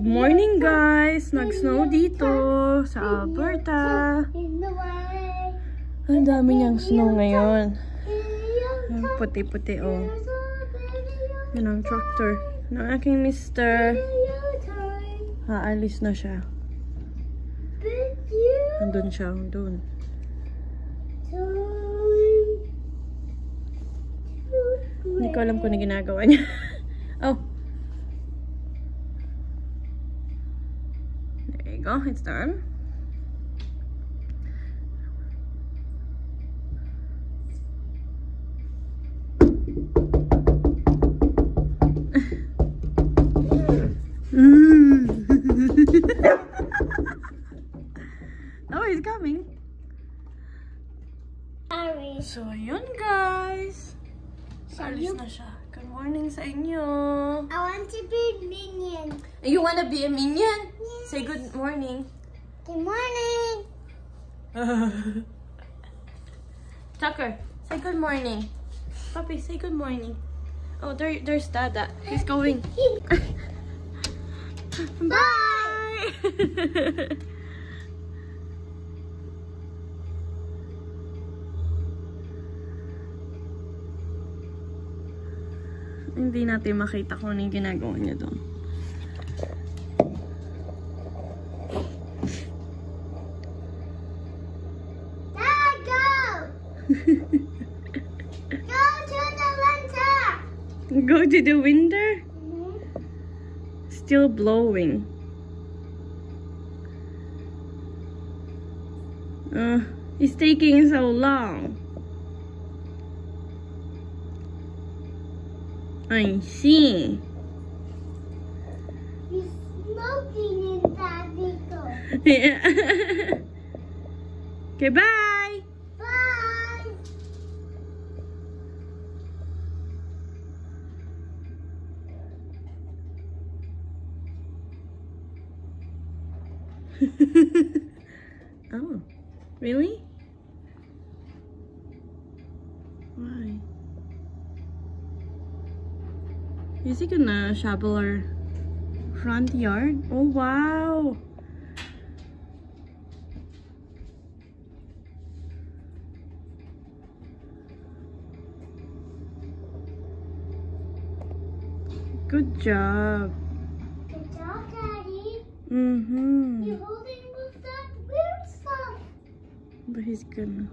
Good morning guys! Nag-snow dito sa Alberta. Ang dami niyang snow ngayon. Ang puti-puti oh. Yan ang tractor ng aking mister. Aalis na siya. Andun siya, andun. Hindi ko alam kung ano ginagawa niya. oh. Go, it's done. Oh, he's coming. Sorry. So, yun guys. Alis na siya. Good morning sa inyo. I want to be a minion. You wanna be a minion? Say good morning. Good morning. Tucker, say good morning. Puppy, say good morning. Oh, there, there's Dada. He's going. Bye! Hindi natin makita kung ano yung ginagawa niya doon. Go! to the winter. Go to the window. Still blowing. Uh, it's taking so long. I see. He's smoking in that vehicle. Yeah. okay, bye. Bye. oh, really? Why? Is he gonna shovel our front yard? Oh, wow. Good job. Good job, Daddy. Mm-hmm. You're holding with that weird stuff. But he's gonna.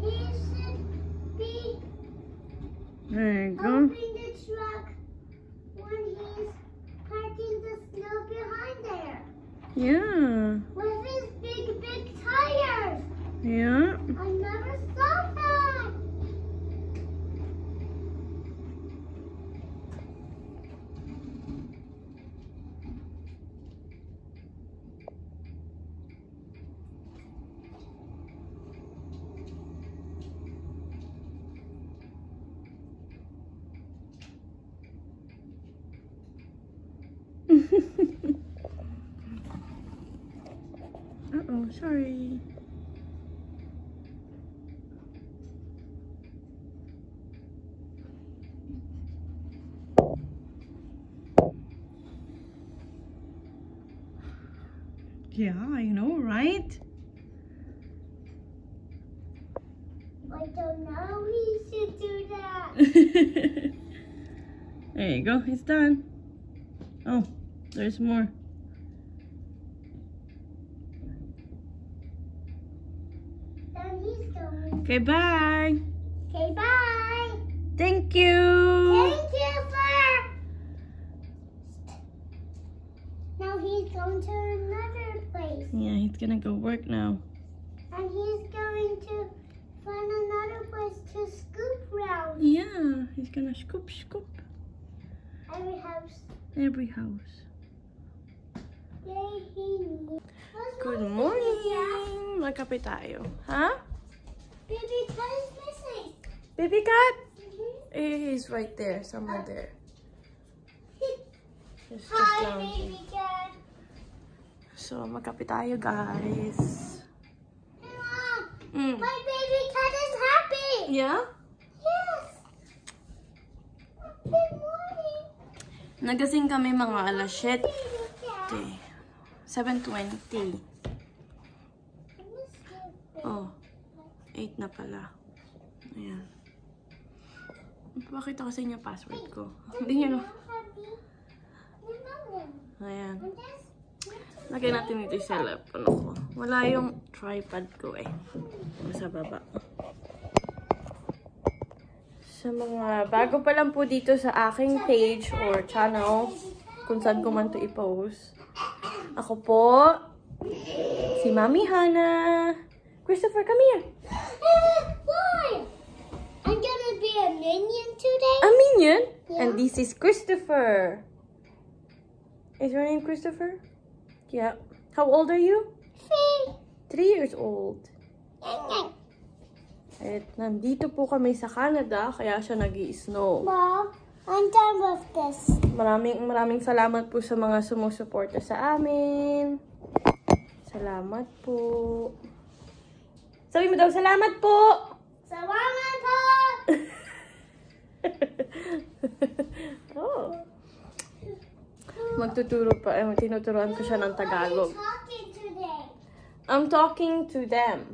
He should be There you go. opening the truck when he's parking the snow behind there. Yeah. With his big, big tires. Yeah. I never saw that. Sorry. Yeah, I know, right? I don't know he should do that. there you go, it's done. Oh, there's more. Then he's going. Okay, bye. Okay, bye. Thank you. Thank you, for. Now he's going to another place. Yeah, he's gonna go work now. And he's going to find another place to scoop round Yeah, he's gonna scoop, scoop every house. every house. Good morning! Magkape tayo. Ha? Baby, cat is missing. Baby cat? Mhm. Eh, He's right there, somewhere there. He's Hi, baby cat. So, magkape tayo, guys. Hey, Mom. Mm. My baby cat is happy. Yeah? Yes. Good morning. Nagasing kami mga alas 7. 7.20. Oh, 8 na pala. Ayan. Pakita ko sa inyo password ko. Hindi nyo, no? Ayan. Lagyan natin dito sa lap. Ano ko? Wala yung tripod ko eh. Sa baba. Sa mga bago pa lang po dito sa aking page or channel, kung saan ko man to i-post. Ako po, si Mami Hana. Christopher, come here. Why? I'm gonna be a minion today. A minion? Yeah. And this is Christopher. Is your name Christopher? Yeah. How old are you? Three. Three years old. At nandito po kami sa Canada, kaya siya nag snow Mom, I'm done with this. Maraming maraming salamat po sa mga sumusuporta sa amin. Salamat po. Sabi mo daw, salamat po! Salamat po! oh. Magtuturo pa, eh, tinuturuan ko siya ng Tagalog. I'm talking to them,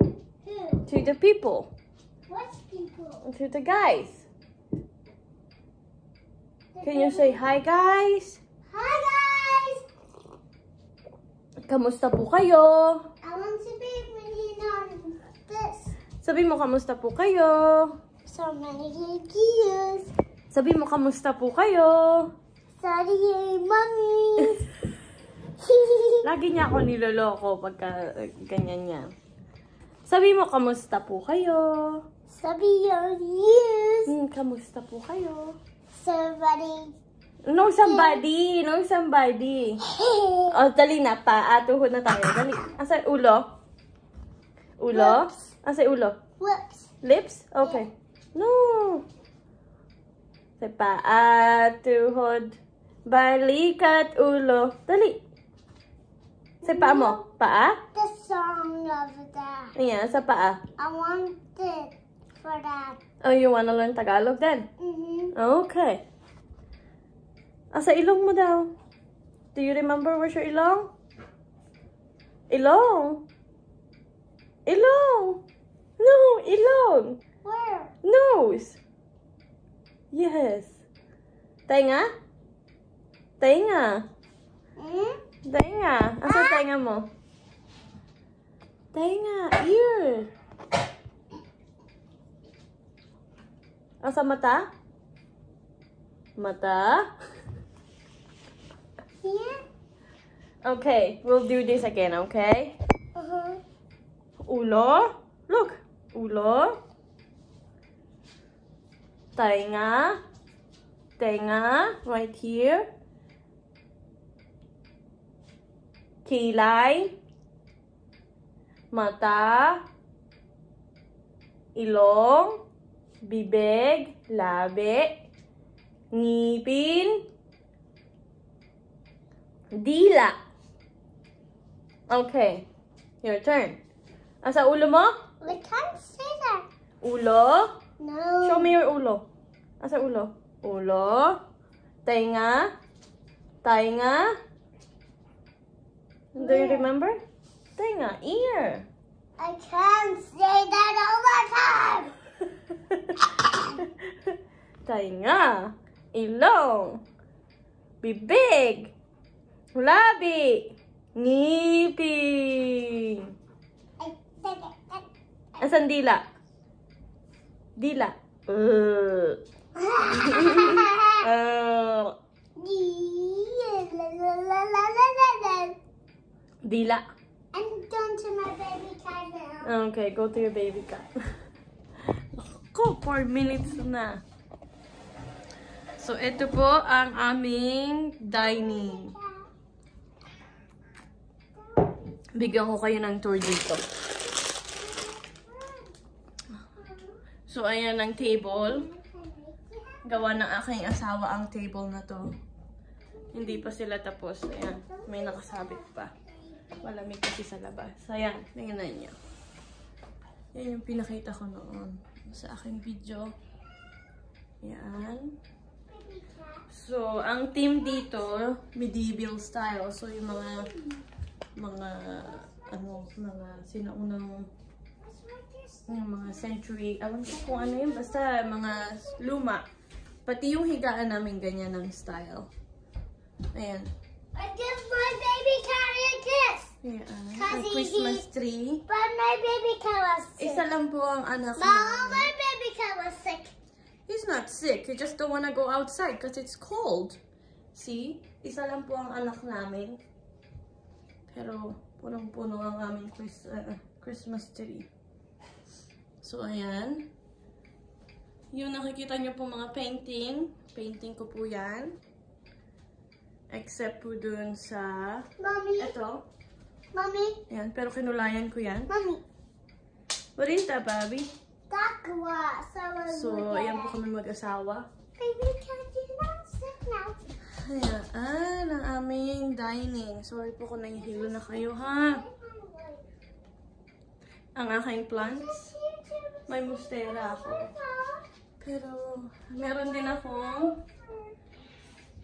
Who? to the people, What people? to the guys. Can you say hi guys? Hi guys! Kamusta po kayo? I want to be a minion on this. Sabi mo, kamusta po kayo? So many. Sabi mo, kamusta po kayo? Sorry, mommy. Lagi niya ako niloloko pagka uh, ganyan niya. Sabi mo, kamusta po kayo? Sabi your years. Hmm, kamusta po kayo? Somebody. No somebody, no somebody. O, dali na pa. Atuhod na tayo. Dali. Asa ulo? Ulo? Asa ulo? Whoops. Lips? Okay. No. Sa paa, tuhod, balikat, ulo. Dali. Sa paa mo. Paa? The song of that. Ayan, sa paa. I want it for that. Oh, you wanna learn Tagalog then? Mm-hmm. Okay. Asa ilong mo daw? Do you remember where's your ilong? Ilong. Ilong. No, ilong. Where? Nose. Yes. Tenga? Tenga. Mm? Tenga. Asa tenga mo? Tenga. Ear. Asa mata? Mata? Here? Okay, we'll do this again, okay? Uh-huh. Ulo. Look. Ulo. Tenga. Tenga. Right here. Kilay. Mata. Ilong. Bibig. Labi. Ngipin. Dila. Okay. Your turn. Asa ulo mo? We can't say that. Ulo. No. Show me your ulo. Asa ulo? Ulo. Tenga. Tainga. Do you remember? Tenga. Ear. I can't say that all the time. Tainga. Ilong. Bibig. Labi. Ngipin. Asan dila? Dila. Uh. Uh. Dila. I'm going to my baby car now. Okay, go to your baby cat. Ako, 4 minutes na. So, ito po ang aming dining. Bigyan ko kayo ng tour dito. So, ayan ang table. Gawa ng aking asawa ang table na to. Hindi pa sila tapos. Ayan, may nakasabit pa. Malamig kasi sa labas. Ayan, tingnan niyo. Yan yung pinakita ko noon sa aking video. Yan. So, ang team dito, medieval style. So, yung mga, mga, ano, mga sinaunang, yung mga century, alam ko kung ano yun, basta mga luma. Pati yung higaan namin ganyan ng style. Ayan. I give my baby cat a kiss. Ayan. Ang Christmas he- tree. But my baby cat was sick. Isa lang po ang anak Mama, namin. my baby cat was sick. He's not sick. He just don't want to go outside because it's cold. See? Isa lang po ang anak namin. Pero punong-puno ang aming Chris, uh, Christmas tree. So, ayan. Yung nakikita niyo po mga painting. Painting ko po yan. Except po dun sa... Mommy, Ito. mommy, Yan. Pero kinulayan ko yan. mommy. What is that, Bobby? Someone So, ayan po kami mag-asawa. Baby cat is not sick now. Ayan, ang aming dining. Sorry po kung nahihilo na kayo, ha? Ang aking plants. May mustera ako. Pero, meron din akong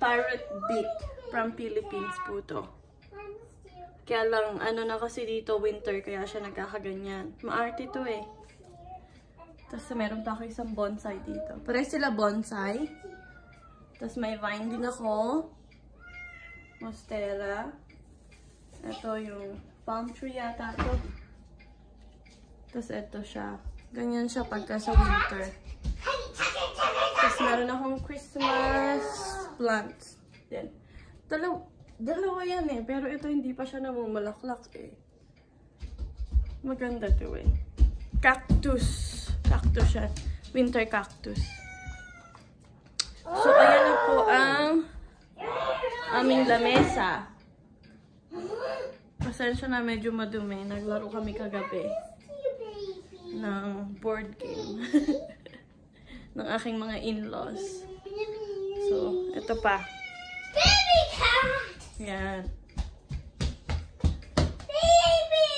parrot beak from Philippines po to. Kaya lang, ano na kasi dito, winter, kaya siya nagkakaganyan. Maarte to eh. Tapos meron pa ako isang bonsai dito. Pare sila bonsai. Tapos may vine din ako. Monstera. Ito yung palm tree yata ito. Tapos ito siya. Ganyan siya pagka sa winter. Tapos meron akong Christmas plants. Yan. Dalaw dalawa yan eh. Pero ito hindi pa siya namumulaklak eh. Maganda to eh. Cactus. Cactus siya. Winter cactus. So, ayan na po ang aming lamesa. Pasensya na medyo madumi. Naglaro kami kagabi ng board game. ng aking mga in-laws. So, ito pa. Baby cat! Yan. Baby!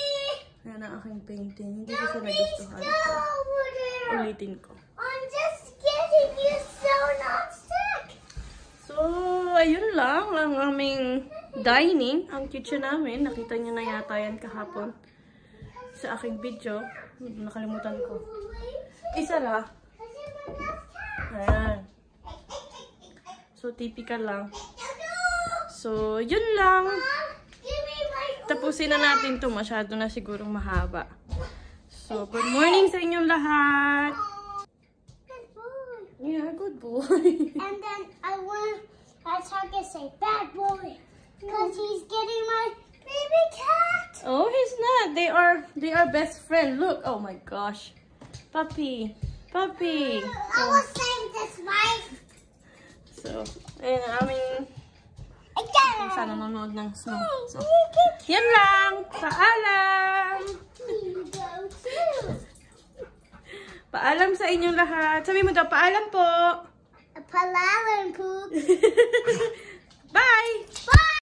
Yan ang aking painting. Hindi ko siya nagustuhan. Over there. ulitin ko. I'm just getting you so not sick. So, ayun lang ang aming dining. Ang kitchen namin. Nakita niyo na yata yan kahapon sa aking video. Nakalimutan ko. Isa lang. Ayan. So, typical lang. So, yun lang. Tapusin na natin to. Masyado na sigurong mahaba. So, good morning sa inyong lahat. Good boy. Yeah, good boy. And then I want I talk and say bad boy. Because he's getting my baby cat. Oh, he's not. They are, they are best friend. Look. Oh my gosh. Puppy. Puppy. I will save this wife. So, ayun ang aming kung saan nanonood ng snow. Oh, so, oh, oh, yan lang. Paalam. Paalam sa inyong lahat. Sabi mo daw, paalam po. A palawan poop. Bye!